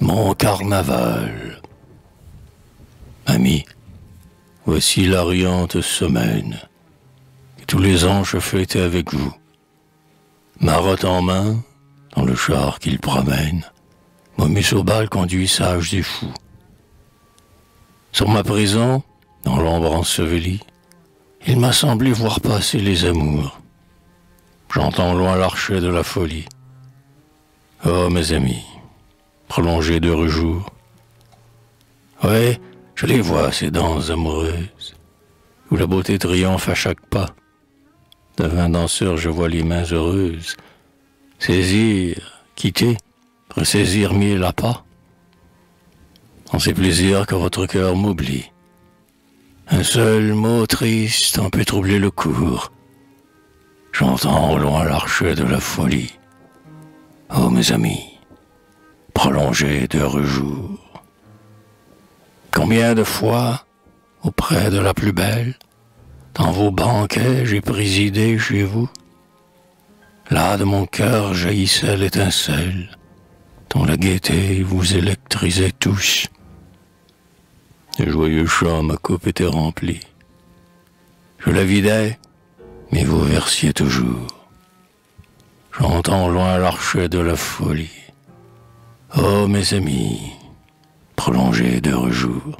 mon carnaval. Amis, voici la riante semaine que tous les ans je fêtais avec vous. Marotte en main, dans le char qu'il promène, Momus au bal conduit sage des fous. Sur ma prison, dans l'ombre ensevelie, il m'a semblé voir passer les amours. J'entends loin l'archet de la folie. Oh, mes amis, prolongés de jours. Ouais, je les vois, ces danses amoureuses, où la beauté triomphe à chaque pas. Devant danseur, je vois les mains heureuses saisir, quitter, ressaisir mille pas. En ces plaisirs que votre cœur m'oublie. Un seul mot triste en peut troubler le cours. J'entends au loin l'archet de la folie. Oh mes amis, prolongez d'heureux jours. Combien de fois, auprès de la plus belle, dans vos banquets j'ai présidé chez vous? Là de mon cœur jaillissait l'étincelle, dont la gaieté vous électrisait tous. De joyeux chants, ma coupe était remplie. Je la vidais, mais vous versiez toujours. J'entends loin l'archet de la folie. Oh, mes amis, prolongez de jours.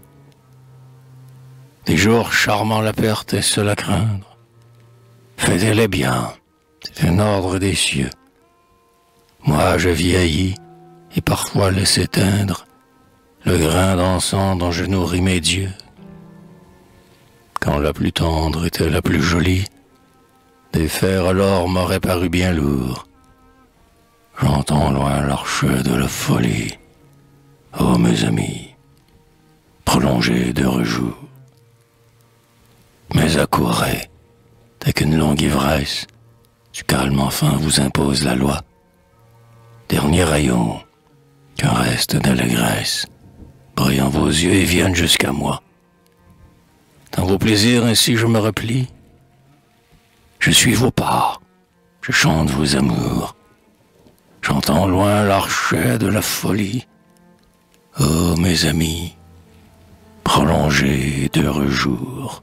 Des jours charmants la perte est seule à craindre. Faites-les bien, c'est un ordre des cieux. Moi, je vieillis et parfois laisse éteindre le grain d'encens dont je nourris mes dieux. Quand la plus tendre était la plus jolie, des fers alors m'auraient paru bien lourds. J'entends loin l'archet de la folie. Oh mes amis, prolongez de jours. Mais accourez, dès qu'une longue ivresse, du calme enfin vous impose la loi. Dernier rayon, qu'un reste d'allégresse, brillant vos yeux et viennent jusqu'à moi. Dans vos plaisirs ainsi je me replie. Je suis vos pas, je chante vos amours. J'entends loin l'archet de la folie. Oh mes amis, prolongez d'heureux jours.